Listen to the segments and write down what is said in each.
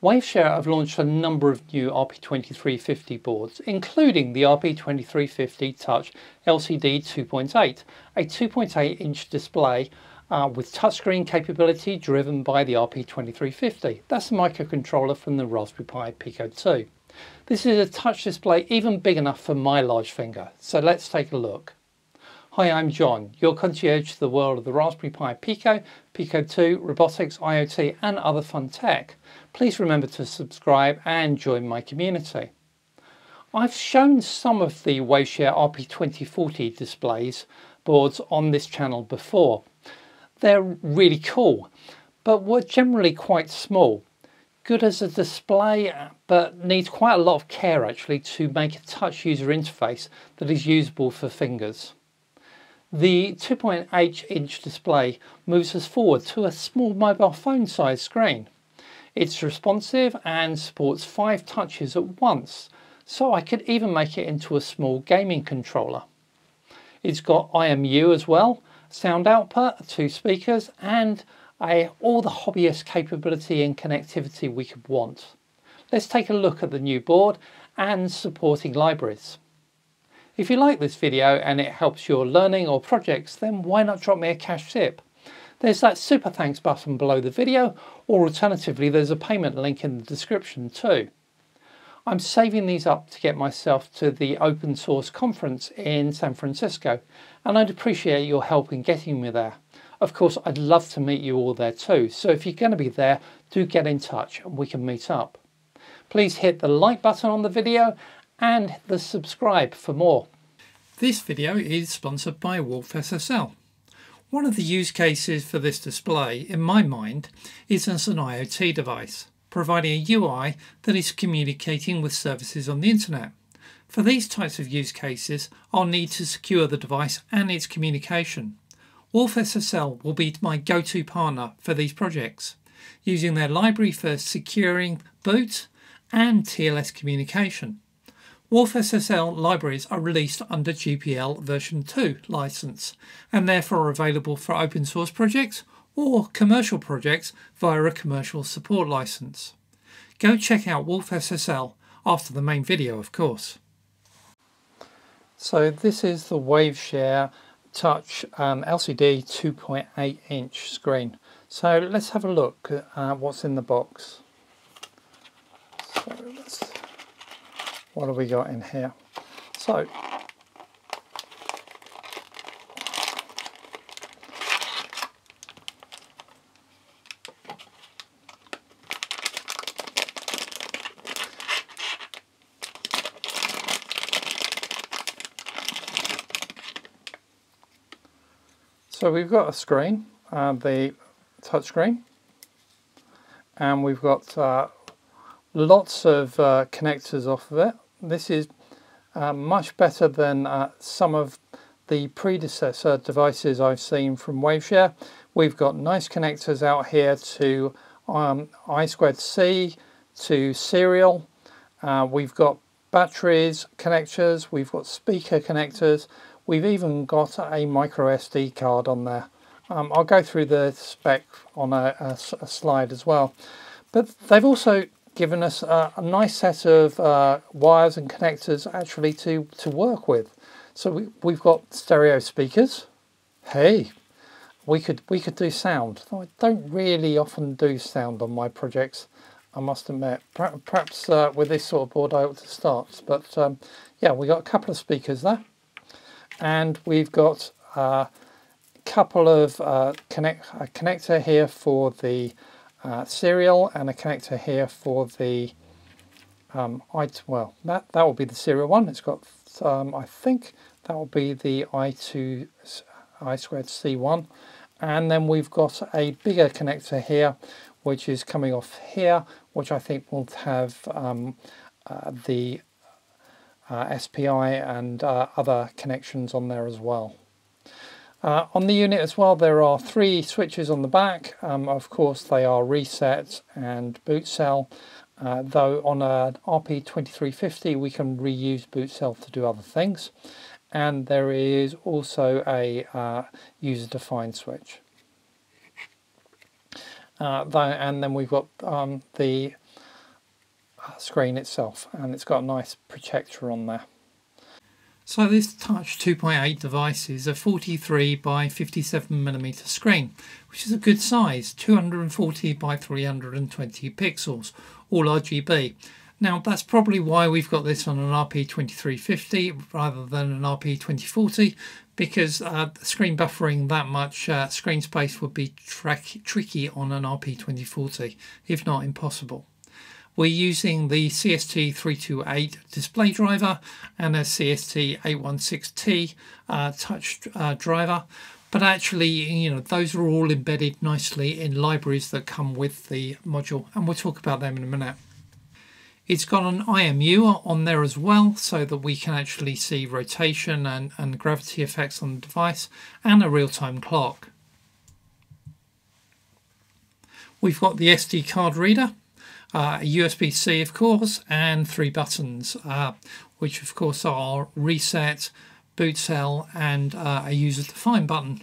Waveshare have launched a number of new RP2350 boards, including the RP2350 Touch LCD 2.8, a 2.8 inch display uh, with touchscreen capability driven by the RP2350. That's the microcontroller from the Raspberry Pi Pico 2. This is a touch display even big enough for my large finger, so let's take a look. Hi, I'm Jon, your concierge to the world of the Raspberry Pi Pico, Pico 2, robotics, IoT and other fun tech. Please remember to subscribe and join my community. I've shown some of the Waveshare RP2040 displays boards on this channel before. They're really cool, but were generally quite small. Good as a display, but needs quite a lot of care actually to make a touch user interface that is usable for fingers. The 2.8 inch display moves us forward to a small mobile phone size screen. It's responsive and supports five touches at once, so I could even make it into a small gaming controller. It's got IMU as well, sound output, two speakers, and a, all the hobbyist capability and connectivity we could want. Let's take a look at the new board and supporting libraries. If you like this video and it helps your learning or projects, then why not drop me a cash tip? There's that super thanks button below the video, or alternatively there's a payment link in the description too. I'm saving these up to get myself to the open source conference in San Francisco, and I'd appreciate your help in getting me there. Of course, I'd love to meet you all there too, so if you're going to be there, do get in touch and we can meet up. Please hit the like button on the video and the subscribe for more. This video is sponsored by WolfSSL. One of the use cases for this display, in my mind, is as an IoT device, providing a UI that is communicating with services on the internet. For these types of use cases, I'll need to secure the device and its communication. WolfSSL will be my go-to partner for these projects, using their library for securing boot and TLS communication. WolfSSL libraries are released under GPL version 2 license and therefore are available for open source projects or commercial projects via a commercial support license. Go check out WolfSSL after the main video of course. So this is the Waveshare Touch um, LCD 2.8 inch screen. So let's have a look at uh, what's in the box. So let's what have we got in here? So, So we've got a screen, uh, the touch screen, and we've got uh, lots of uh, connectors off of it this is uh, much better than uh, some of the predecessor devices I've seen from Waveshare. We've got nice connectors out here to um, I2C, to serial. Uh, we've got batteries connectors, we've got speaker connectors, we've even got a micro SD card on there. Um, I'll go through the spec on a, a, a slide as well. But they've also given us a, a nice set of uh, wires and connectors actually to, to work with. So we, we've got stereo speakers. Hey, we could we could do sound. I don't really often do sound on my projects, I must admit. Perhaps uh, with this sort of board I ought to start. But um, yeah, we got a couple of speakers there, and we've got a uh, couple of uh, connect a connector here for the uh, serial and a connector here for the um, I well that that will be the serial one it's got um, I think that will be the I2 I squared C1 and then we've got a bigger connector here which is coming off here which I think will have um, uh, the uh, SPI and uh, other connections on there as well. Uh, on the unit as well there are three switches on the back, um, of course they are reset and BOOTSEL, uh, though on an RP2350 we can reuse BOOTSEL to do other things and there is also a uh, user-defined switch. Uh, and then we've got um, the uh, screen itself and it's got a nice projector on there. So this Touch 2.8 device is a 43 by 57 millimeter screen, which is a good size, 240 by 320 pixels, all RGB. Now that's probably why we've got this on an RP2350 rather than an RP2040 because uh, screen buffering that much uh, screen space would be tricky on an RP2040, if not impossible. We're using the CST328 display driver and a CST816T uh, touch uh, driver. But actually, you know, those are all embedded nicely in libraries that come with the module, and we'll talk about them in a minute. It's got an IMU on there as well, so that we can actually see rotation and, and gravity effects on the device, and a real-time clock. We've got the SD card reader, uh, USB-C of course and three buttons uh, which of course are reset, BOOTSEL and uh, a user define button.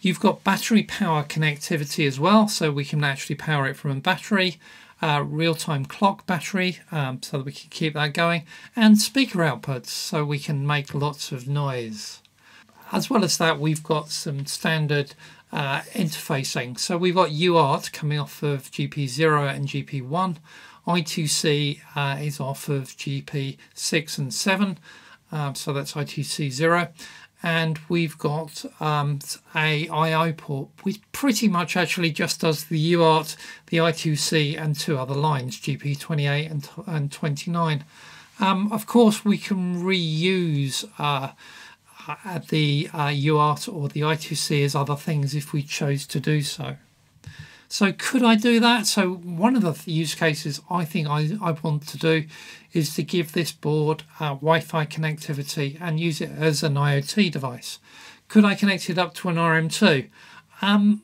You've got battery power connectivity as well so we can actually power it from a battery, uh, real-time clock battery um, so that we can keep that going and speaker outputs so we can make lots of noise. As well as that we've got some standard uh, interfacing. So we've got UART coming off of GP0 and GP1. I2C uh, is off of GP6 and 7, um, so that's I2C 0. And we've got um, a I/O port, which pretty much actually just does the UART, the I2C, and two other lines, GP28 and, and 29. Um, of course, we can reuse uh, at the uh, UART or the I2C as other things if we chose to do so. So could I do that? So one of the use cases I think I, I want to do is to give this board uh, Wi-Fi connectivity and use it as an IoT device. Could I connect it up to an RM2? Um,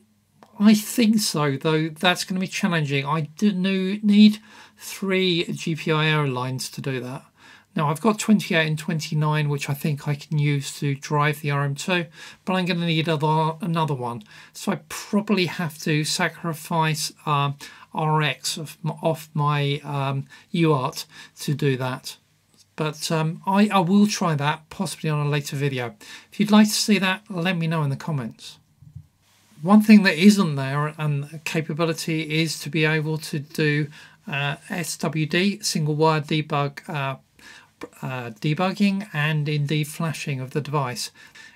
I think so, though that's going to be challenging. I do need three GPIO lines to do that. Now I've got 28 and 29 which I think I can use to drive the RM2 but I'm going to need other, another one so I probably have to sacrifice um, RX of, off my um, UART to do that but um, I, I will try that possibly on a later video. If you'd like to see that let me know in the comments. One thing that isn't there and capability is to be able to do uh, SWD, single wire debug uh, uh, debugging and indeed flashing of the device.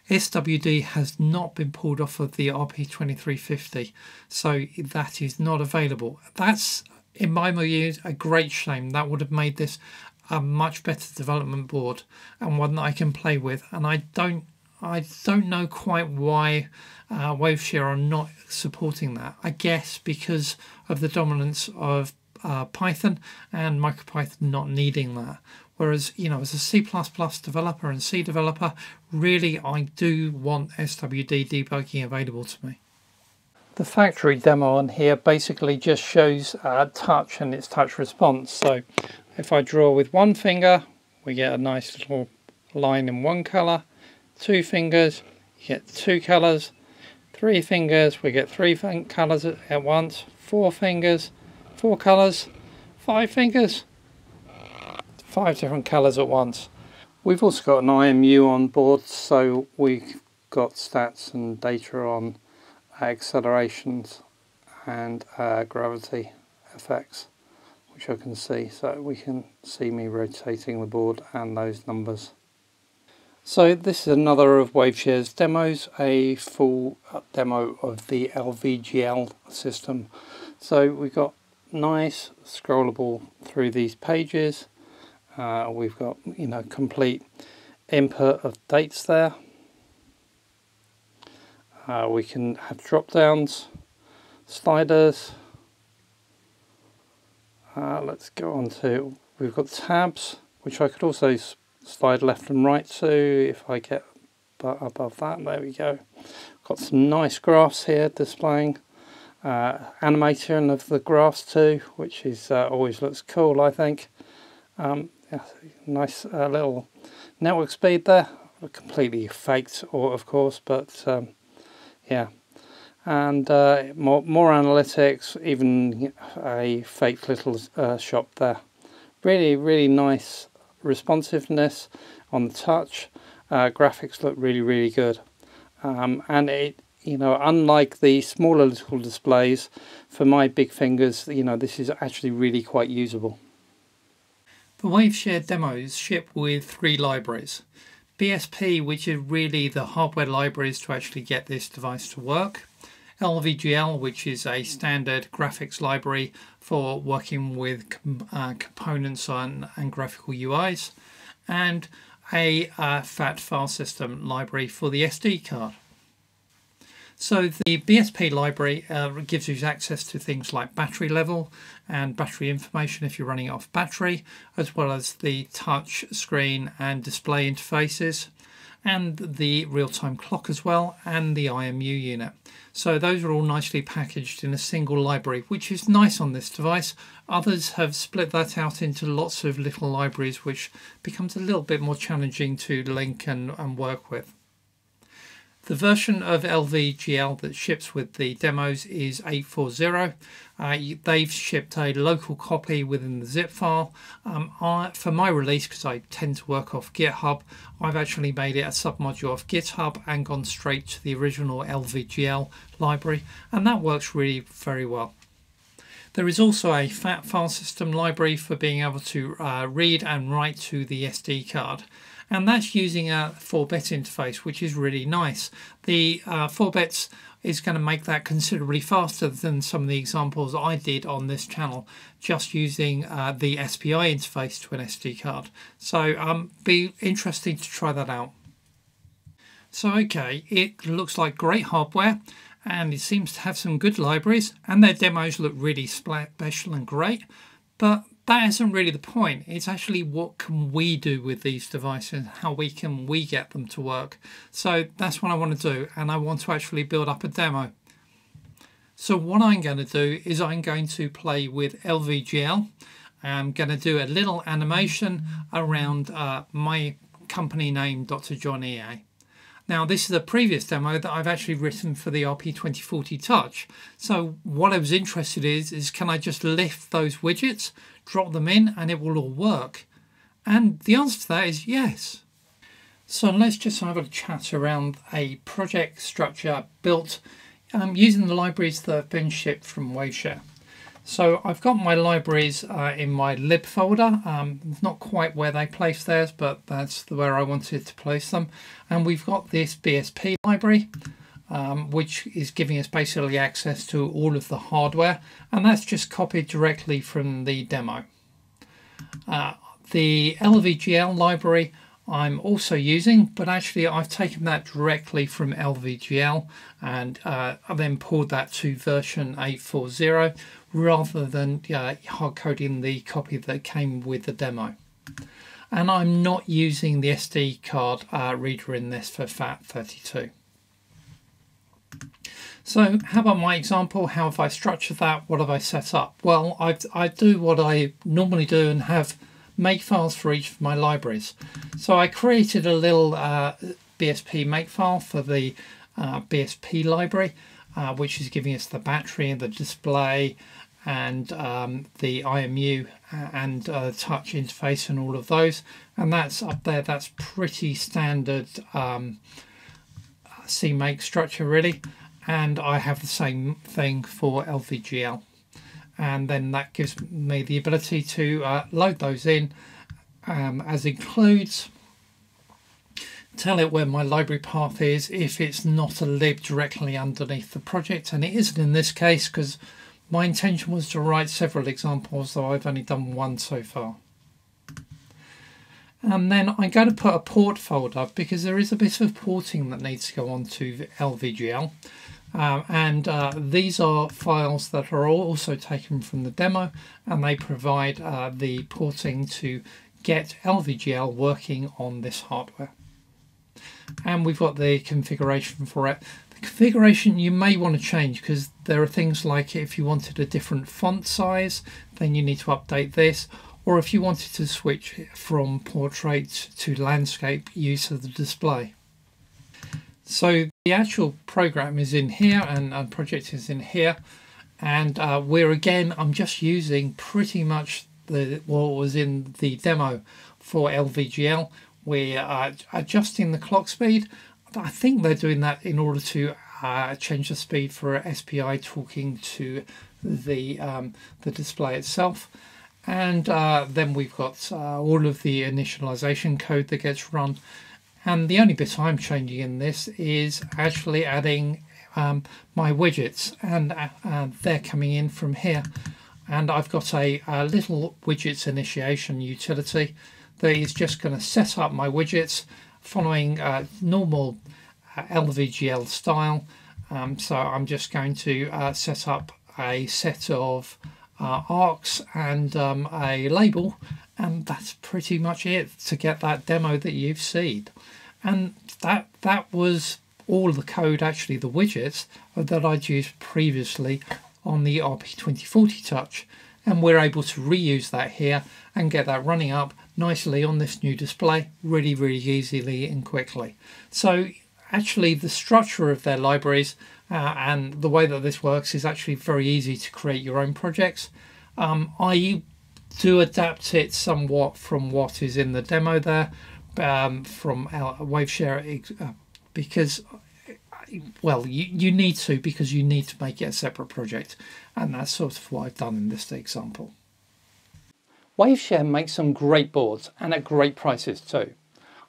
SWD has not been pulled off of the RP2350, so that is not available. That's, in my view, a great shame. That would have made this a much better development board and one that I can play with. And I don't, I don't know quite why uh, Waveshare are not supporting that. I guess because of the dominance of uh, Python and MicroPython not needing that. Whereas, you know, as a C++ developer and C developer, really I do want SWD debugging available to me. The factory demo on here basically just shows uh, touch and its touch response. So if I draw with one finger, we get a nice little line in one color. Two fingers, you get two colors. Three fingers, we get three colors at once. Four fingers, four colors. Five fingers, five different colours at once. We've also got an IMU on board so we've got stats and data on accelerations and uh, gravity effects which I can see so we can see me rotating the board and those numbers. So this is another of Waveshare's demos, a full demo of the LVGL system. So we've got nice scrollable through these pages uh, we've got you know complete input of dates there. Uh, we can have drop downs, sliders. Uh, let's go on to we've got tabs which I could also slide left and right to if I get above that. There we go. Got some nice graphs here displaying animation of the graphs too, which is uh, always looks cool. I think. Um, yeah, nice uh, little network speed there completely faked or of course but um, yeah and uh, more, more analytics even a fake little uh, shop there really, really nice responsiveness on the touch. Uh, graphics look really, really good. Um, and it, you know, unlike the smaller little displays, for my big fingers, you know, this is actually really quite usable. The wave Waveshare demos ship with three libraries. BSP, which is really the hardware libraries to actually get this device to work. LVGL, which is a standard graphics library for working with uh, components on, and graphical UIs. And a uh, FAT file system library for the SD card. So the BSP library uh, gives you access to things like battery level and battery information if you're running off battery, as well as the touch screen and display interfaces, and the real-time clock as well, and the IMU unit. So those are all nicely packaged in a single library, which is nice on this device. Others have split that out into lots of little libraries, which becomes a little bit more challenging to link and, and work with. The version of LVGL that ships with the demos is 840. Uh, they've shipped a local copy within the zip file. Um, I, for my release, because I tend to work off GitHub, I've actually made it a submodule of GitHub and gone straight to the original LVGL library, and that works really very well. There is also a FAT file system library for being able to uh, read and write to the SD card and that's using a 4-bit interface which is really nice. The uh, 4 bits is going to make that considerably faster than some of the examples I did on this channel just using uh, the SPI interface to an SD card. So um, be interesting to try that out. So okay, it looks like great hardware and it seems to have some good libraries and their demos look really special and great but that isn't really the point. It's actually what can we do with these devices, how we can we get them to work. So that's what I want to do, and I want to actually build up a demo. So what I'm going to do is I'm going to play with LVGL. I'm going to do a little animation around uh, my company name, Dr. Jon EA. Now this is a previous demo that I've actually written for the RP2040 Touch. So what I was interested in is, is can I just lift those widgets, drop them in and it will all work? And the answer to that is yes. So let's just have a chat around a project structure built um, using the libraries that have been shipped from Waveshare. So I've got my libraries uh, in my lib folder. Um, not quite where they place theirs, but that's the where I wanted to place them. And we've got this BSP library, um, which is giving us basically access to all of the hardware. And that's just copied directly from the demo. Uh, the LVGL library I'm also using, but actually I've taken that directly from LVGL and uh, then pulled that to version 840 rather than uh, hard coding the copy that came with the demo. And I'm not using the SD card uh, reader in this for FAT32. So how about my example? How have I structured that? What have I set up? Well, I, I do what I normally do and have makefiles for each of my libraries. So I created a little uh, BSP makefile for the uh, BSP library, uh, which is giving us the battery and the display and um, the IMU uh, and uh, touch interface and all of those. And that's up there, that's pretty standard um, CMake structure really. And I have the same thing for LVGL and then that gives me the ability to uh, load those in um, as includes tell it where my library path is if it's not a lib directly underneath the project and it isn't in this case because my intention was to write several examples though I've only done one so far. And then I'm going to put a port folder because there is a bit of porting that needs to go on to LVGL. Um, and uh, these are files that are also taken from the demo and they provide uh, the porting to get LVGL working on this hardware. And we've got the configuration for it. The configuration you may want to change because there are things like if you wanted a different font size, then you need to update this. Or if you wanted to switch from portrait to landscape use of the display. So the actual program is in here and, and project is in here. And uh, we're again, I'm just using pretty much the what was in the demo for LVGL. We're uh, adjusting the clock speed. I think they're doing that in order to uh, change the speed for SPI talking to the um, the display itself. And uh, then we've got uh, all of the initialization code that gets run. And the only bit I'm changing in this is actually adding um, my widgets and uh, they're coming in from here. And I've got a, a little widgets initiation utility that is just going to set up my widgets following uh, normal LVGL style. Um, so I'm just going to uh, set up a set of uh, arcs and um, a label and that's pretty much it to get that demo that you've seen. And that that was all the code actually the widgets that I'd used previously on the RP2040 touch. And we're able to reuse that here and get that running up nicely on this new display really really easily and quickly. So actually the structure of their libraries uh, and the way that this works is actually very easy to create your own projects. Um, I do adapt it somewhat from what is in the demo there, um, from Waveshare, uh, because, well, you, you need to because you need to make it a separate project. And that's sort of what I've done in this example. Waveshare makes some great boards and at great prices too.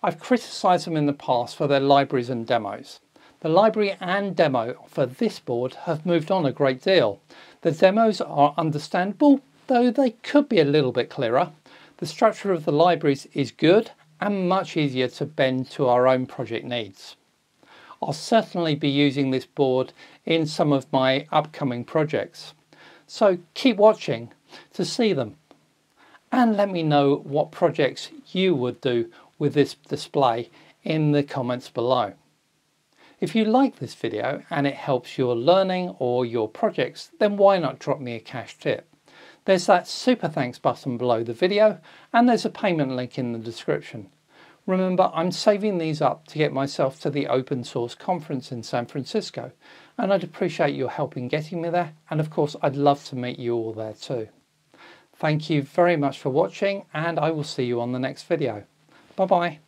I've criticised them in the past for their libraries and demos. The library and demo for this board have moved on a great deal. The demos are understandable, though they could be a little bit clearer. The structure of the libraries is good and much easier to bend to our own project needs. I'll certainly be using this board in some of my upcoming projects. So keep watching to see them and let me know what projects you would do with this display in the comments below. If you like this video and it helps your learning or your projects, then why not drop me a cash tip? There's that super thanks button below the video and there's a payment link in the description. Remember, I'm saving these up to get myself to the open source conference in San Francisco and I'd appreciate your help in getting me there and of course I'd love to meet you all there too. Thank you very much for watching and I will see you on the next video. Bye bye.